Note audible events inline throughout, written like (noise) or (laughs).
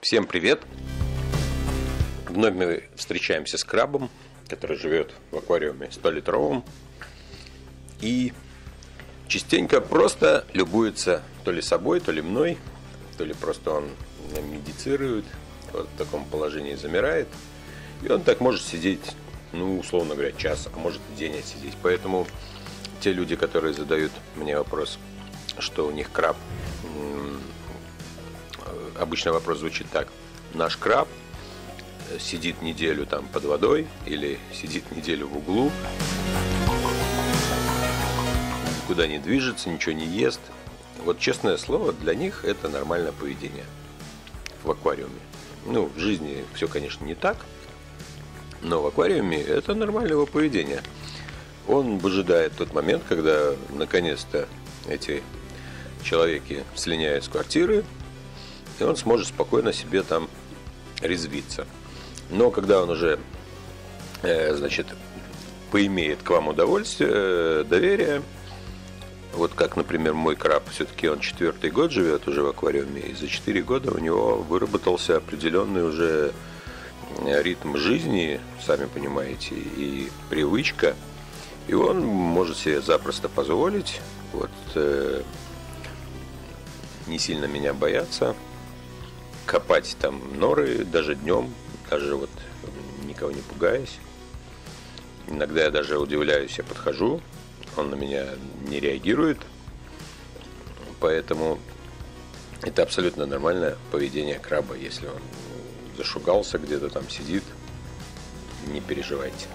Всем привет! Вновь мы встречаемся с крабом, который живет в аквариуме 100-литровом. И частенько просто любуется то ли собой, то ли мной, то ли просто он медицирует, вот в таком положении замирает. И он так может сидеть, ну, условно говоря, час, а может и день сидеть. Поэтому те люди, которые задают мне вопрос, что у них краб, обычно вопрос звучит так. Наш краб сидит неделю там под водой или сидит неделю в углу, никуда не движется, ничего не ест. Вот честное слово, для них это нормальное поведение в аквариуме. Ну, в жизни все, конечно, не так, но в аквариуме это нормального поведения. Он выжидает тот момент, когда наконец-то эти человеки слиняют с квартиры, и он сможет спокойно себе там резвиться. Но когда он уже, э, значит, поимеет к вам удовольствие, э, доверие, вот как, например, мой краб, все-таки он четвертый год живет уже в аквариуме, и за четыре года у него выработался определенный уже ритм жизни, сами понимаете, и привычка, и он может себе запросто позволить вот э, не сильно меня бояться, копать там норы даже днем, даже вот никого не пугаясь. Иногда я даже удивляюсь, я подхожу, он на меня не реагирует, поэтому это абсолютно нормальное поведение краба, если он зашугался где-то там сидит, не переживайте.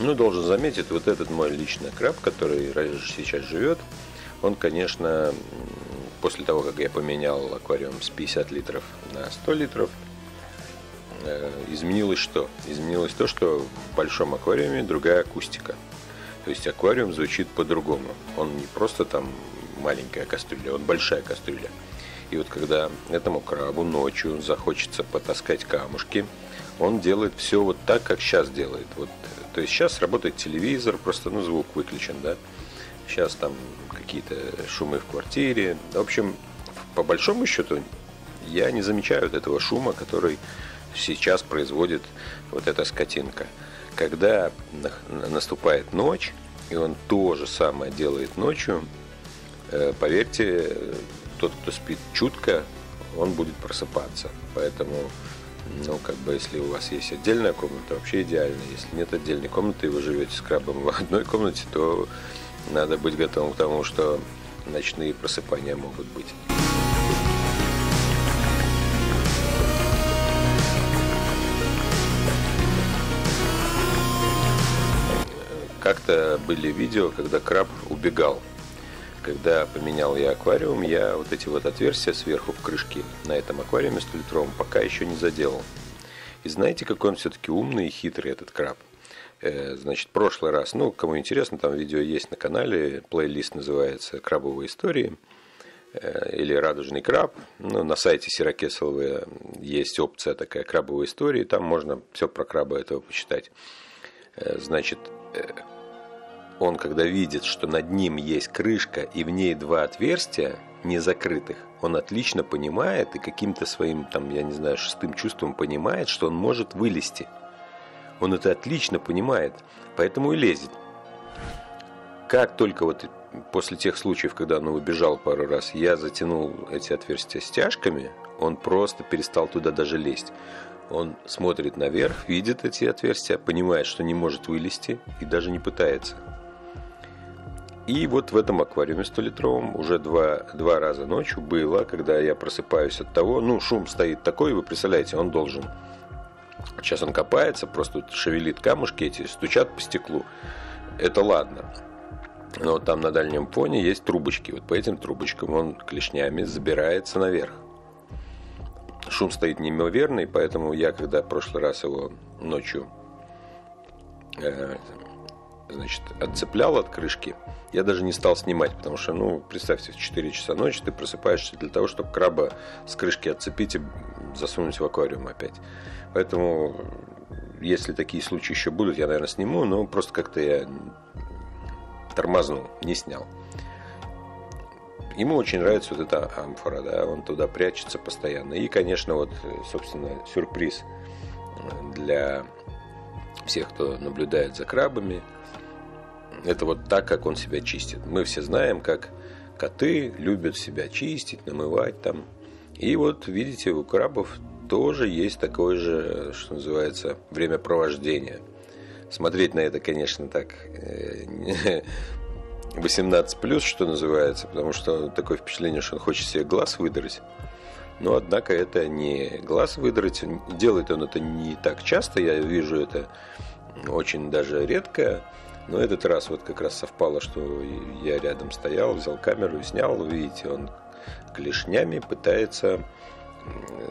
Ну, должен заметить, вот этот мой личный краб, который сейчас живет, он, конечно, после того, как я поменял аквариум с 50 литров на 100 литров, э, изменилось что? Изменилось то, что в большом аквариуме другая акустика. То есть аквариум звучит по-другому. Он не просто там маленькая кастрюля, он большая кастрюля. И вот когда этому крабу ночью захочется потаскать камушки, он делает все вот так, как сейчас делает. Вот то есть сейчас работает телевизор, просто ну, звук выключен, да. Сейчас там какие-то шумы в квартире. В общем, по большому счету, я не замечаю вот этого шума, который сейчас производит вот эта скотинка. Когда наступает ночь, и он то же самое делает ночью, э, поверьте, тот, кто спит чутко, он будет просыпаться. Поэтому ну, как бы, если у вас есть отдельная комната, вообще идеально. Если нет отдельной комнаты, и вы живете с крабом в одной комнате, то надо быть готовым к тому, что ночные просыпания могут быть. Как-то были видео, когда краб убегал когда поменял я аквариум, я вот эти вот отверстия сверху в крышке на этом аквариуме 100-литровом пока еще не заделал. И знаете, какой он все-таки умный и хитрый, этот краб. Э, значит, прошлый раз, ну, кому интересно, там видео есть на канале, плейлист называется «Крабовые истории» э, или «Радужный краб». Ну, на сайте Сирокес есть опция такая «Крабовые истории», там можно все про краба этого почитать. Э, значит, он, когда видит, что над ним есть крышка и в ней два отверстия, не закрытых, он отлично понимает и каким-то своим, там, я не знаю, шестым чувством понимает, что он может вылезти. Он это отлично понимает, поэтому и лезет. Как только вот после тех случаев, когда он убежал пару раз, я затянул эти отверстия стяжками, он просто перестал туда даже лезть. Он смотрит наверх, видит эти отверстия, понимает, что не может вылезти и даже не пытается. И вот в этом аквариуме 100-литровом уже два, два раза ночью было, когда я просыпаюсь от того, ну, шум стоит такой, вы представляете, он должен... Сейчас он копается, просто шевелит камушки эти, стучат по стеклу. Это ладно. Но там на дальнем фоне есть трубочки. Вот по этим трубочкам он клешнями забирается наверх. Шум стоит неимоверный, поэтому я, когда в прошлый раз его ночью э, значит, отцеплял от крышки, я даже не стал снимать, потому что, ну, представьте, в 4 часа ночи ты просыпаешься для того, чтобы краба с крышки отцепить и засунуть в аквариум опять. Поэтому, если такие случаи еще будут, я, наверное, сниму, но просто как-то я тормознул, не снял. ему очень нравится вот эта амфора, да, он туда прячется постоянно. И, конечно, вот, собственно, сюрприз для всех, кто наблюдает за крабами, это вот так, как он себя чистит. Мы все знаем, как коты любят себя чистить, намывать там. И вот, видите, у крабов тоже есть такое же, что называется, времяпровождение. Смотреть на это, конечно, так 18 э, (laughs) плюс, что называется, потому что такое впечатление, что он хочет себе глаз выдрать. Но, однако, это не глаз выдрать. Делает он это не так часто. Я вижу это очень даже редко. Но этот раз вот как раз совпало, что я рядом стоял, взял камеру и снял. Видите, он клешнями пытается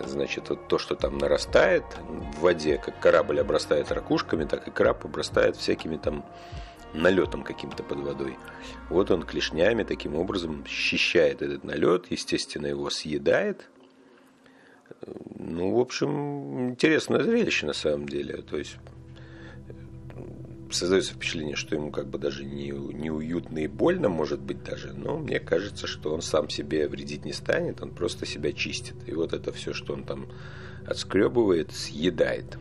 значит, вот то, что там нарастает в воде, как корабль обрастает ракушками, так и краб обрастает всякими там налетом каким-то под водой. Вот он клешнями таким образом счищает этот налет, естественно, его съедает. Ну, в общем, интересное зрелище на самом деле. То есть создается впечатление, что ему как бы даже не, неуютно и больно, может быть даже, но мне кажется, что он сам себе вредить не станет, он просто себя чистит. И вот это все, что он там отскребывает, съедает.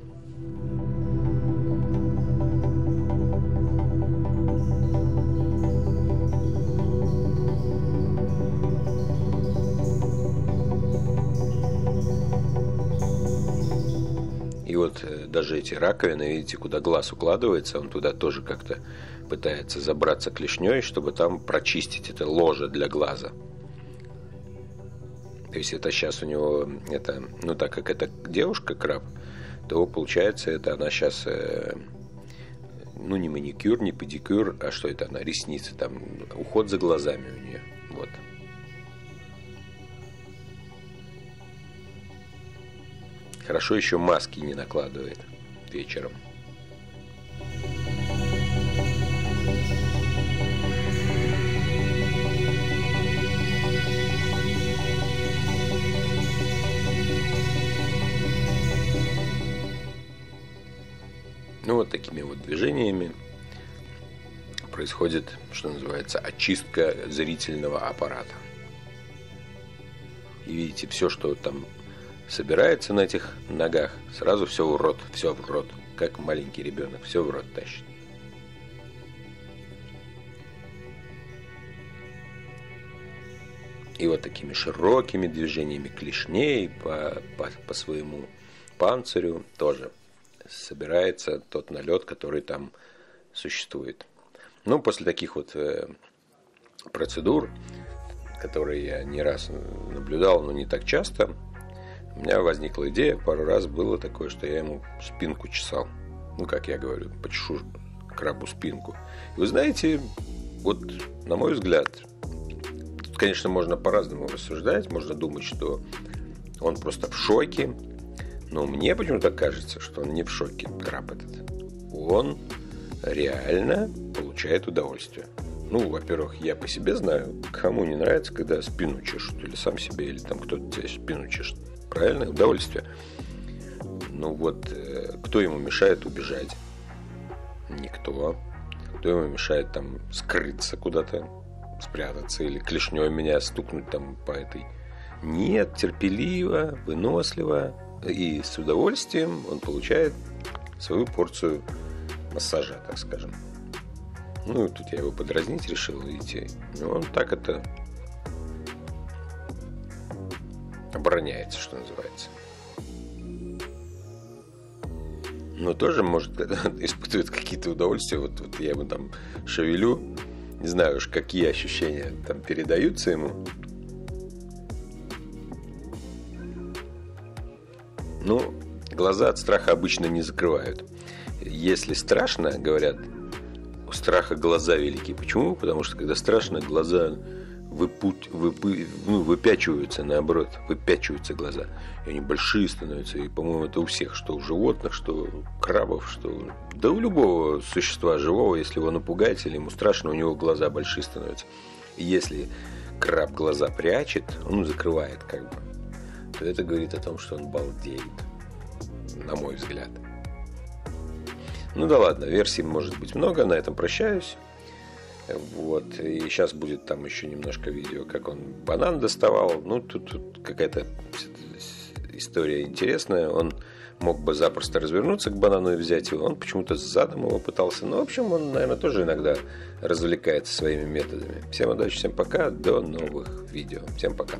Даже эти раковины, видите, куда глаз укладывается, он туда тоже как-то пытается забраться клешней, чтобы там прочистить это ложе для глаза. То есть это сейчас у него, это, ну так как это девушка краб, то получается это она сейчас, э, ну не маникюр, не педикюр, а что это она, ресницы, там уход за глазами у нее, вот. Хорошо еще маски не накладывает вечером. Ну вот такими вот движениями происходит, что называется, очистка зрительного аппарата. И видите, все, что там собирается на этих ногах, сразу все в рот, все в рот, как маленький ребенок, все в рот тащит. И вот такими широкими движениями клешней по, по, по своему панцирю тоже собирается тот налет, который там существует. Ну, после таких вот э, процедур, которые я не раз наблюдал, но не так часто, у меня возникла идея, пару раз было такое, что я ему спинку чесал. Ну, как я говорю, почешу крабу спинку. И вы знаете, вот, на мой взгляд, тут, конечно, можно по-разному рассуждать. Можно думать, что он просто в шоке. Но мне почему-то кажется, что он не в шоке, краб этот. Он реально получает удовольствие. Ну, во-первых, я по себе знаю, кому не нравится, когда спину чешут, или сам себе, или там кто-то тебе спину чешет правильное удовольствие. Ну вот, э, кто ему мешает убежать? Никто. Кто ему мешает там скрыться куда-то, спрятаться или клешней меня стукнуть там по этой? Нет, терпеливо, выносливо и с удовольствием он получает свою порцию массажа, так скажем. Ну, тут я его подразнить решил, видите. Он так это обороняется, что называется. Но тоже, может, (laughs) испытывает какие-то удовольствия. Вот, вот я ему там шевелю, не знаю уж, какие ощущения там передаются ему. Ну, глаза от страха обычно не закрывают. Если страшно, говорят, у страха глаза велики. Почему? Потому что когда страшно, глаза выпуть, выпы, ну, выпячиваются, наоборот, выпячиваются глаза. И они большие становятся. И, по-моему, это у всех, что у животных, что у крабов, что... Да у любого существа живого, если его напугать или ему страшно, у него глаза большие становятся. И если краб глаза прячет, он закрывает как бы, то это говорит о том, что он балдеет, на мой взгляд. Ну да ладно, версий может быть много, на этом прощаюсь. Вот. И сейчас будет там еще немножко видео, как он банан доставал. Ну, тут, тут какая-то история интересная. Он мог бы запросто развернуться к банану и взять его. Он почему-то задом его пытался. Ну, в общем, он, наверное, тоже иногда развлекается своими методами. Всем удачи, всем пока. До новых видео. Всем пока.